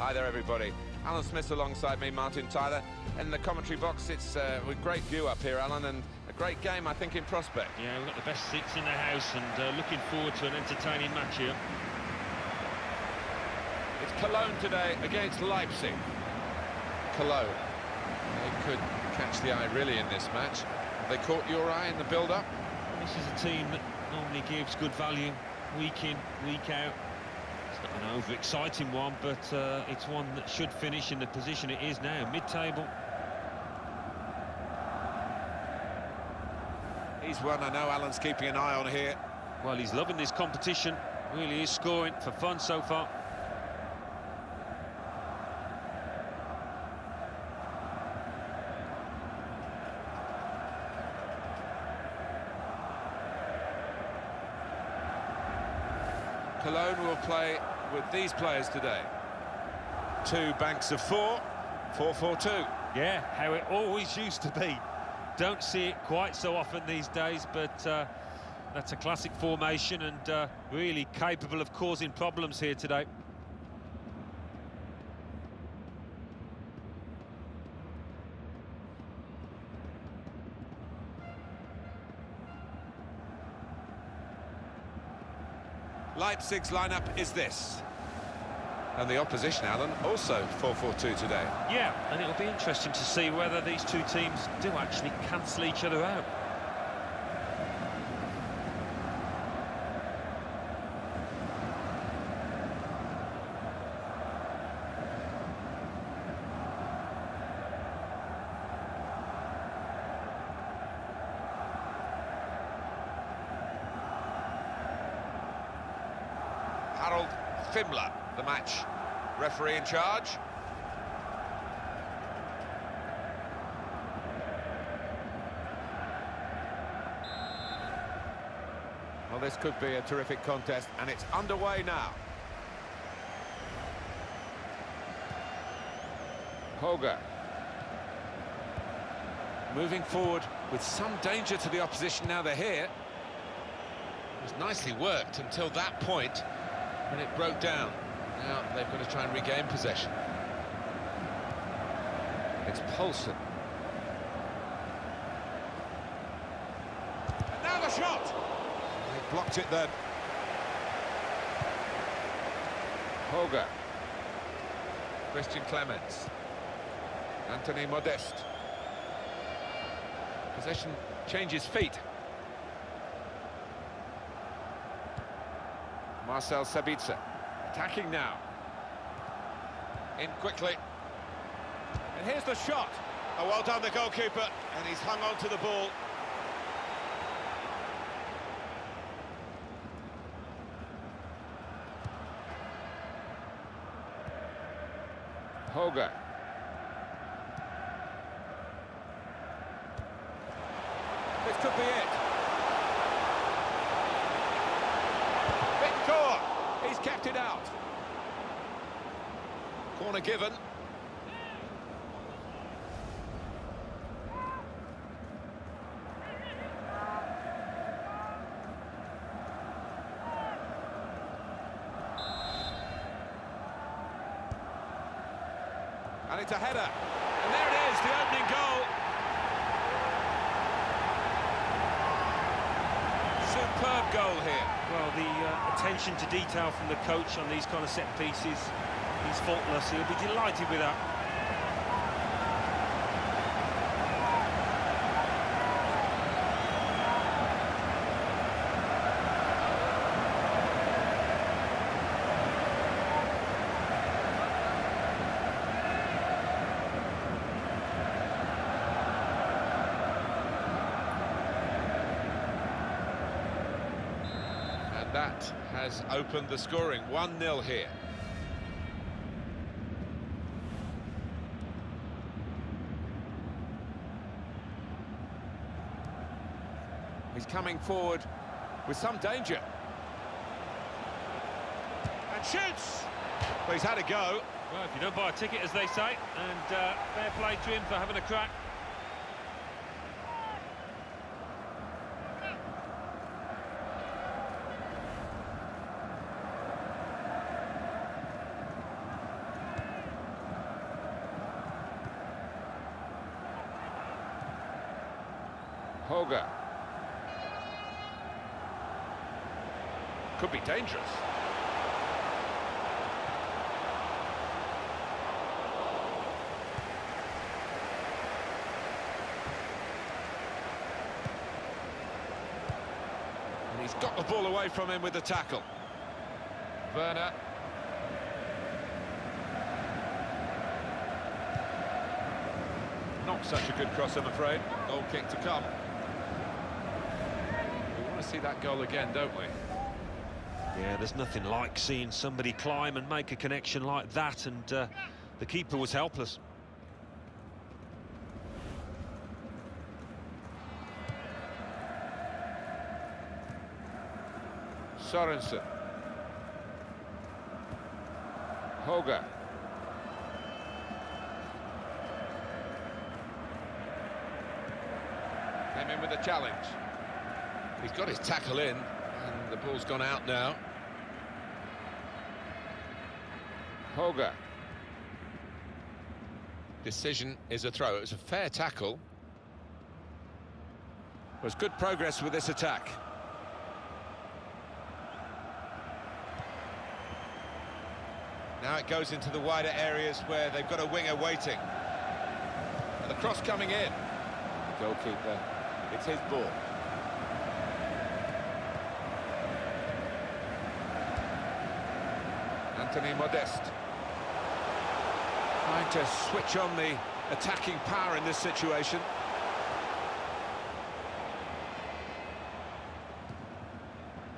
Hi there, everybody. Alan Smith alongside me, Martin Tyler. In the commentary box, it's uh, a great view up here, Alan, and a great game, I think, in prospect. Yeah, we've got the best seats in the house and uh, looking forward to an entertaining match here. It's Cologne today against Leipzig. Cologne. They could catch the eye, really, in this match. Have they caught your eye in the build-up? This is a team that normally gives good value week in, week out. An over-exciting one, but uh, it's one that should finish in the position it is now, mid-table. He's one I know Alan's keeping an eye on here. Well, he's loving this competition. Really is scoring for fun so far. Cologne will play with these players today. Two banks of four, 4-4-2. Yeah, how it always used to be. Don't see it quite so often these days, but uh, that's a classic formation and uh, really capable of causing problems here today. Leipzig's lineup is this. And the opposition, Alan, also 4-4-2 today. Yeah, and it'll be interesting to see whether these two teams do actually cancel each other out. Harold Fimler, the match referee in charge. Well, this could be a terrific contest, and it's underway now. Höger. Moving forward with some danger to the opposition now they're here. It was nicely worked until that point when it broke down. Now they've got to try and regain possession. It's Poulsen. And now the shot! They blocked it then. Höger. Christian Clemens. Anthony Modeste. Possession changes feet. Marcel Sabitzer attacking now. In quickly. And here's the shot. Oh, well done, the goalkeeper. And he's hung on to the ball. Höger. This could be it. Victor! He's kept it out. Corner given. And it's a header. And there it is, the opening goal. Superb goal here. Well, the uh, attention to detail from the coach on these kind of set pieces, he's faultless. He'll be delighted with that. And that has opened the scoring. 1-0 here. He's coming forward with some danger. And shoots! Well, he's had a go. Well, if you don't buy a ticket, as they say, and uh, fair play to him for having a crack. Höger. Could be dangerous. And he's got the ball away from him with the tackle. Werner. Not such a good cross, I'm afraid. Goal kick to come. We want to see that goal again, don't we? Yeah, there's nothing like seeing somebody climb and make a connection like that, and uh, the keeper was helpless. Sorensen. Höger. Came in with a challenge. He's got his tackle in, the ball's gone out now. Höger. Decision is a throw. It was a fair tackle. Was good progress with this attack. Now it goes into the wider areas where they've got a winger waiting. And the cross coming in. Goalkeeper, it's his ball. Anthony Modeste. Trying to switch on the attacking power in this situation.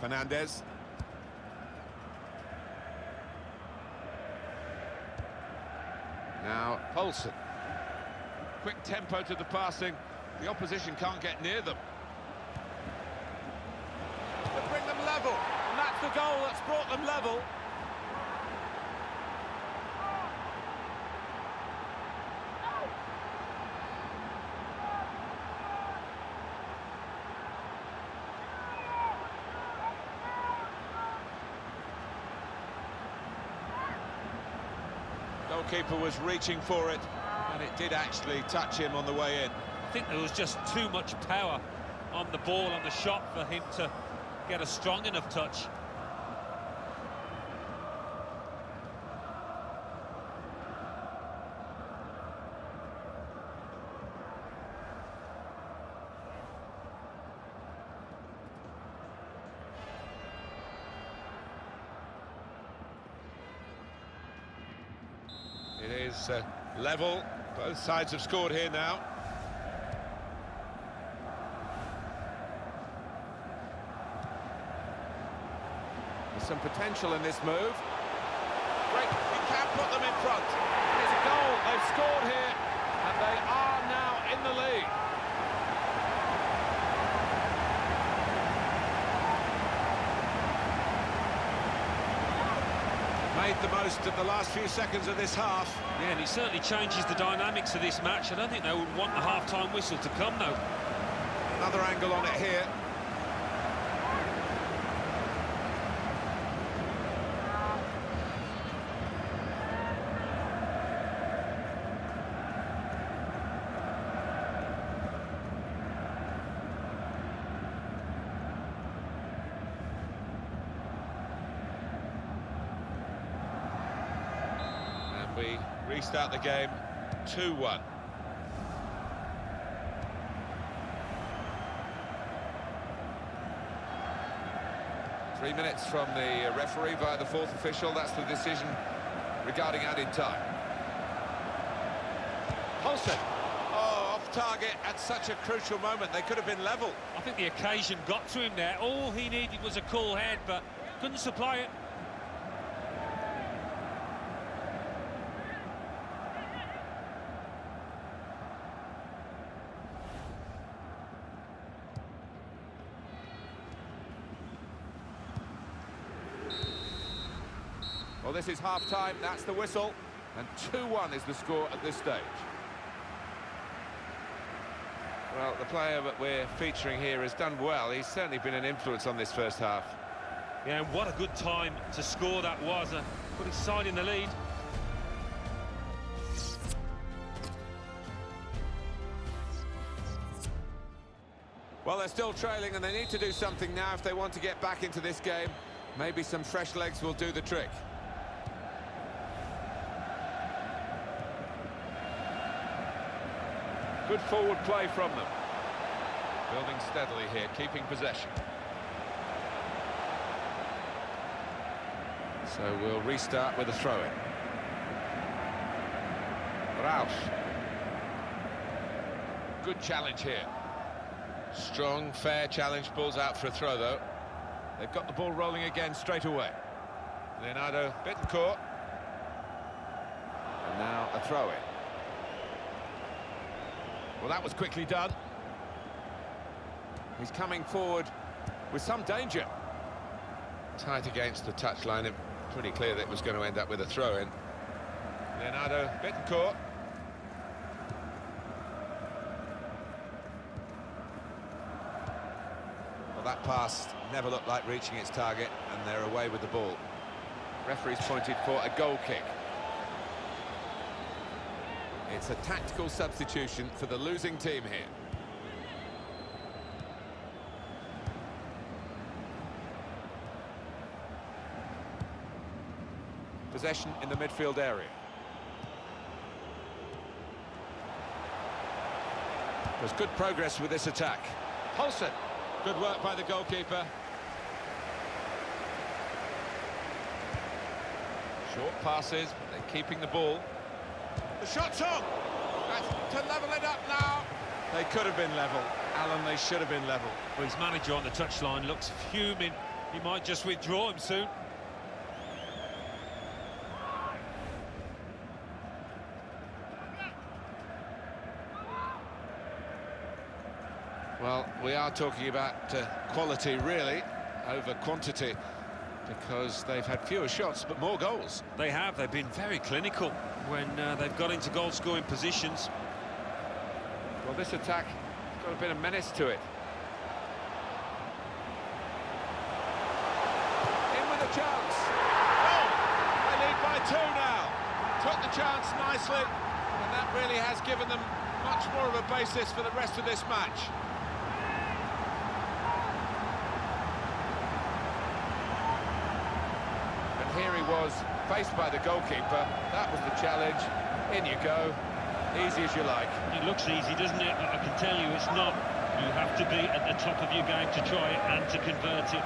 Fernandez. Now, Poulsen. Quick tempo to the passing. The opposition can't get near them. They bring them level, and that's the goal that's brought them level. Goalkeeper was reaching for it, and it did actually touch him on the way in. I think there was just too much power on the ball, on the shot, for him to get a strong enough touch. It is uh, level. Both sides have scored here now. There's some potential in this move. Great, he can put them in front. And it's a goal. They've scored here, and they are now in the lead. Made the most of the last few seconds of this half. Yeah, and he certainly changes the dynamics of this match. I don't think they would want the half-time whistle to come, though. Another angle on it here. And we restart the game 2-1. Three minutes from the referee via the fourth official. That's the decision regarding added time. Poulsen. Oh, off target at such a crucial moment. They could have been level. I think the occasion got to him there. All he needed was a cool head, but couldn't supply it. This is half-time. That's the whistle. And 2-1 is the score at this stage. Well, the player that we're featuring here has done well. He's certainly been an influence on this first half. Yeah, and what a good time to score that was. Uh, put his side in the lead. Well, they're still trailing and they need to do something now if they want to get back into this game. Maybe some fresh legs will do the trick. Good forward play from them. Building steadily here, keeping possession. So we'll restart with a throw-in. Rausch. Good challenge here. Strong, fair challenge, balls out for a throw, though. They've got the ball rolling again straight away. Leonardo Bittencourt. And now a throw-in. Well, that was quickly done. He's coming forward with some danger. Tight against the touchline, it pretty clear that it was going to end up with a throw-in. Leonardo Bittencourt. Well, that pass never looked like reaching its target, and they're away with the ball. Referee's pointed for a goal kick. It's a tactical substitution for the losing team here. Possession in the midfield area. There's good progress with this attack. Poulsen, good work by the goalkeeper. Short passes, but they're keeping the ball. The shot's on! That's to level it up now. They could have been level. Alan, they should have been level. Well, his manager on the touchline looks fuming. He might just withdraw him soon. Well, we are talking about uh, quality, really, over quantity, because they've had fewer shots, but more goals. They have. They've been very clinical when uh, they've got into goal-scoring positions. Well, this attack has got a bit of menace to it. In with a chance. Oh, they lead by two now. Took the chance nicely, and that really has given them much more of a basis for the rest of this match. And here he was, faced by the goalkeeper. That was the challenge. In you go. Easy as you like. It looks easy, doesn't it? I can tell you it's not. You have to be at the top of your game to try it and to convert it.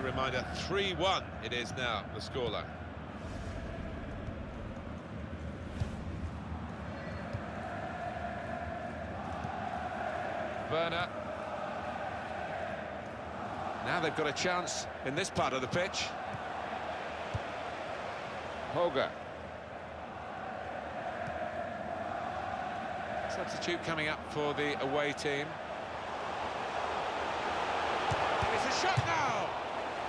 A reminder, 3-1 it is now, the scoreline. Werner. Now they've got a chance in this part of the pitch. Höger. Substitute coming up for the away team. It's a shot now!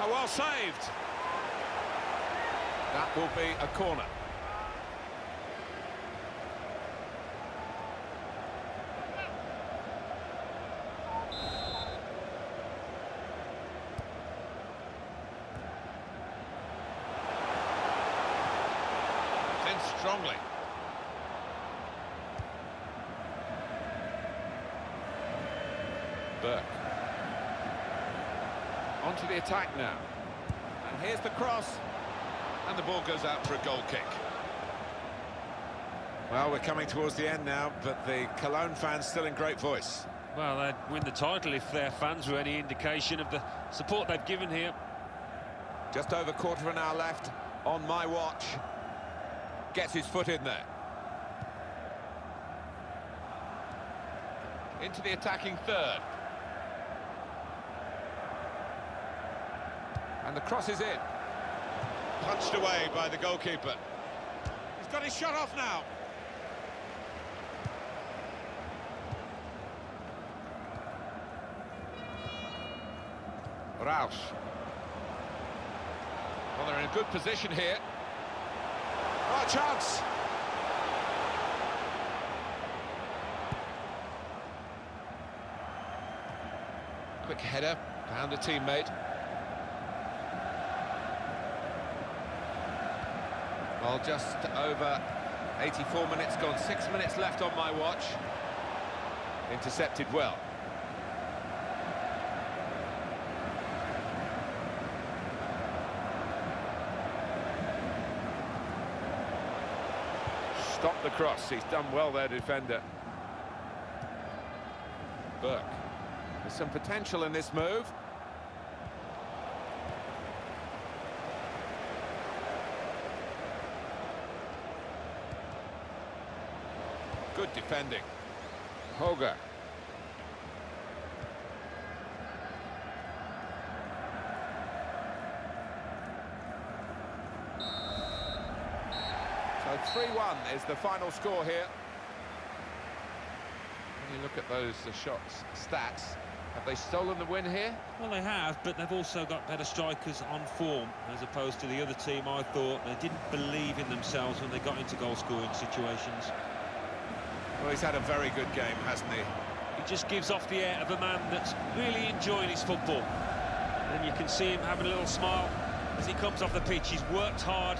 Oh, well saved. That will be a corner. In strongly. Burke. Onto the attack now. And here's the cross. And the ball goes out for a goal kick. Well, we're coming towards the end now, but the Cologne fans still in great voice. Well, they'd win the title if their fans were any indication of the support they've given here. Just over quarter of an hour left on my watch. Gets his foot in there. Into the attacking third. And the cross is in. Punched away by the goalkeeper. He's got his shot off now. Rausch. Well, they're in a good position here. Oh, chance! Quick header, found a teammate. Well, just over 84 minutes gone, six minutes left on my watch. Intercepted well. Stop the cross, he's done well there, defender. Burke. There's some potential in this move. Good defending. Höger. So 3-1 is the final score here. When you look at those shots, stats, have they stolen the win here? Well, they have, but they've also got better strikers on form, as opposed to the other team, I thought. They didn't believe in themselves when they got into goal-scoring situations. Well, he's had a very good game, hasn't he? He just gives off the air of a man that's really enjoying his football. And you can see him having a little smile as he comes off the pitch. He's worked hard,